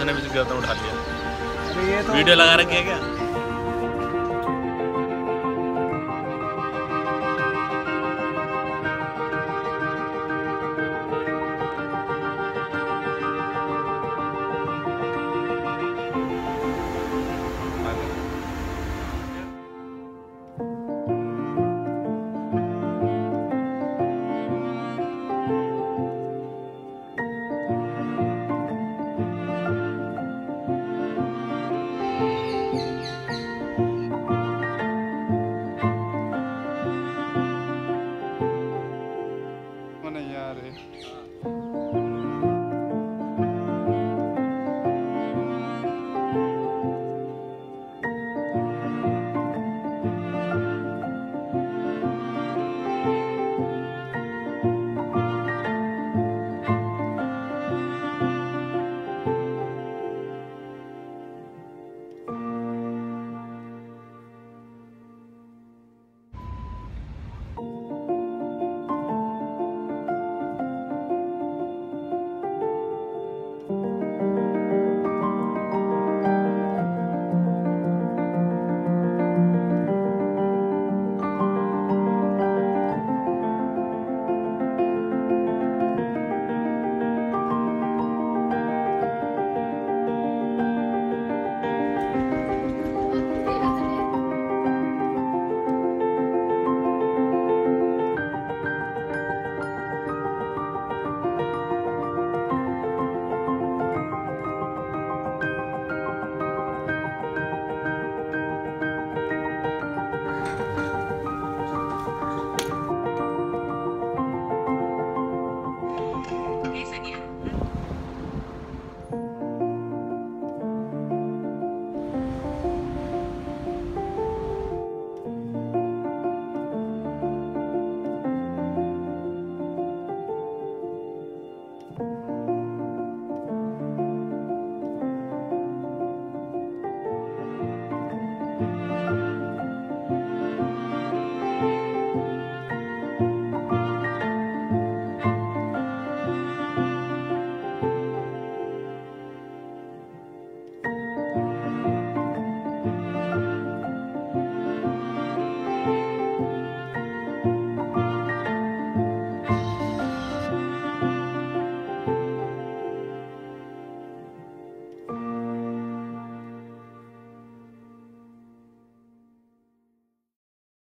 किसी ने भी गलत उठा लिया। तो वीडियो लगा रखी है क्या?